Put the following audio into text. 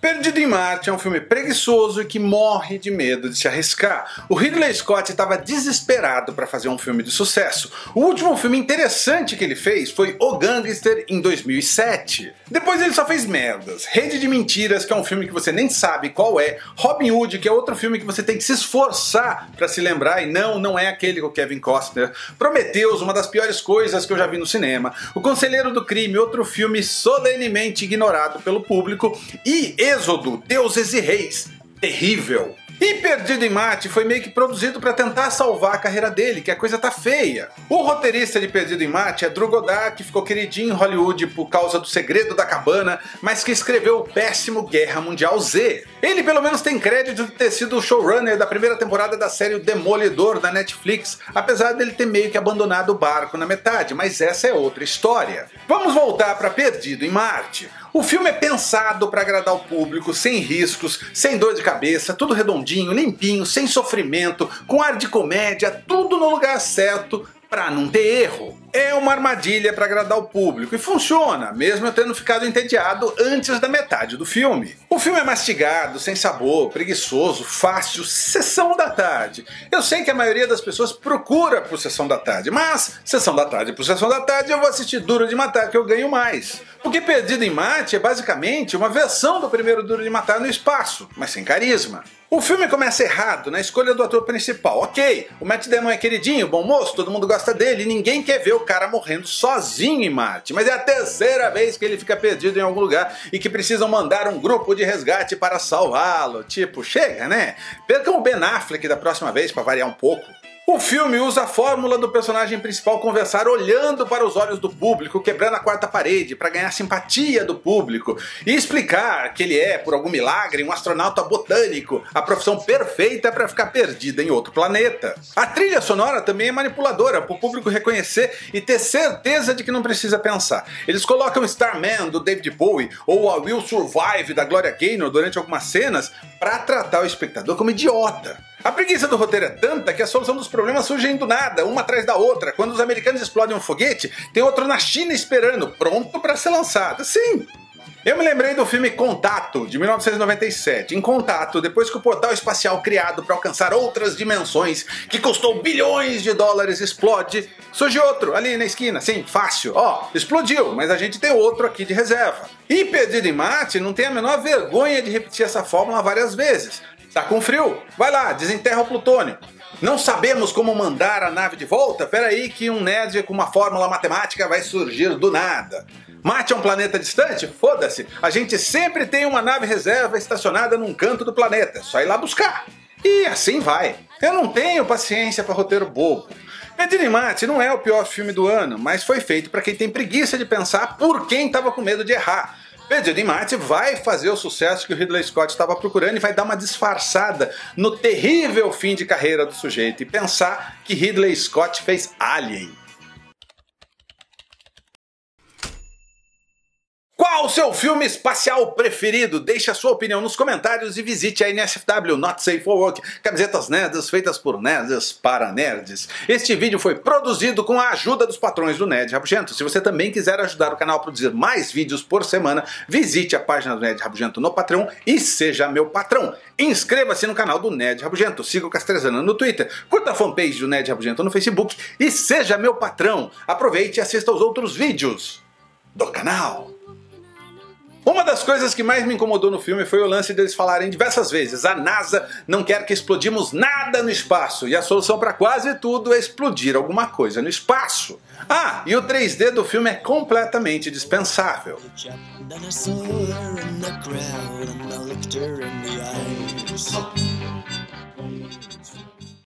Perdido em Marte é um filme preguiçoso e que morre de medo de se arriscar. O Ridley Scott estava desesperado para fazer um filme de sucesso. O último filme interessante que ele fez foi O Gangster em 2007. Depois ele só fez merdas. Rede de Mentiras, que é um filme que você nem sabe qual é. Robin Hood, que é outro filme que você tem que se esforçar para se lembrar e não, não é aquele com Kevin Costner. Prometheus, uma das piores coisas que eu já vi no cinema. O Conselheiro do Crime, outro filme solenemente ignorado pelo público. E Êxodo, Deuses e Reis. Terrível. E Perdido em Marte foi meio que produzido para tentar salvar a carreira dele, que a coisa tá feia. O roteirista de Perdido em Marte é Drew Goddard, que ficou queridinho em Hollywood por causa do Segredo da Cabana, mas que escreveu o péssimo Guerra Mundial Z. Ele pelo menos tem crédito de ter sido o showrunner da primeira temporada da série O Demolidor da Netflix, apesar dele ter meio que abandonado o barco na metade, mas essa é outra história. Vamos voltar para Perdido em Marte. O filme é pensado para agradar o público, sem riscos, sem dor de cabeça, tudo redondinho, limpinho, sem sofrimento, com ar de comédia, tudo no lugar certo para não ter erro. É uma armadilha para agradar o público e funciona, mesmo eu tendo ficado entediado antes da metade do filme. O filme é mastigado, sem sabor, preguiçoso, fácil, sessão da tarde. Eu sei que a maioria das pessoas procura por sessão da tarde, mas sessão da tarde por sessão da tarde eu vou assistir Duro de Matar que eu ganho mais. Porque Perdido em Marte é basicamente uma versão do primeiro Duro de Matar no espaço, mas sem carisma. O filme começa errado na escolha do ator principal. Ok, o Matt Damon é queridinho, bom moço, todo mundo gosta dele, ninguém quer ver o cara morrendo sozinho em Marte. Mas é a terceira vez que ele fica perdido em algum lugar e que precisam mandar um grupo de resgate para salvá-lo. Tipo, chega, né? Percam o Ben Affleck da próxima vez para variar um pouco. O filme usa a fórmula do personagem principal conversar olhando para os olhos do público, quebrando a quarta parede para ganhar simpatia do público e explicar que ele é, por algum milagre, um astronauta botânico, a profissão perfeita para ficar perdida em outro planeta. A trilha sonora também é manipuladora para o público reconhecer e ter certeza de que não precisa pensar. Eles colocam Starman do David Bowie ou a Will Survive da Gloria Gaynor durante algumas cenas para tratar o espectador como idiota. A preguiça do roteiro é tanta que a solução dos problemas surge do nada, uma atrás da outra. Quando os americanos explodem um foguete, tem outro na China esperando, pronto para ser lançado. Sim, eu me lembrei do filme Contato, de 1997. Em Contato, depois que o portal espacial criado para alcançar outras dimensões, que custou bilhões de dólares, explode, surge outro ali na esquina. Sim, fácil. Ó, explodiu, mas a gente tem outro aqui de reserva. E Perdido em Marte não tem a menor vergonha de repetir essa fórmula várias vezes. Tá com frio? Vai lá, desenterra o plutônio. Não sabemos como mandar a nave de volta? Peraí que um nerd com uma fórmula matemática vai surgir do nada. Marte é um planeta distante? Foda-se. A gente sempre tem uma nave reserva estacionada num canto do planeta. Só ir lá buscar. E assim vai. Eu não tenho paciência para roteiro bobo. Medina Marte não é o pior filme do ano, mas foi feito para quem tem preguiça de pensar por quem estava com medo de errar. Perdido em Marte vai fazer o sucesso que o Ridley Scott estava procurando e vai dar uma disfarçada no terrível fim de carreira do sujeito e pensar que Ridley Scott fez Alien. Qual o seu filme espacial preferido? Deixe a sua opinião nos comentários e visite a NSFW Not Safe for Work, camisetas nerds feitas por nerds para nerds. Este vídeo foi produzido com a ajuda dos patrões do Nerd Rabugento. Se você também quiser ajudar o canal a produzir mais vídeos por semana, visite a página do Nerd Rabugento no Patreon e seja meu patrão. Inscreva-se no canal do Nerd Rabugento, siga o Castrezana no Twitter, curta a fanpage do Nerd Rabugento no Facebook e seja meu patrão. Aproveite e assista aos outros vídeos do canal. Uma das coisas que mais me incomodou no filme foi o lance deles falarem diversas vezes: a NASA não quer que explodimos nada no espaço, e a solução para quase tudo é explodir alguma coisa no espaço. Ah, e o 3D do filme é completamente dispensável.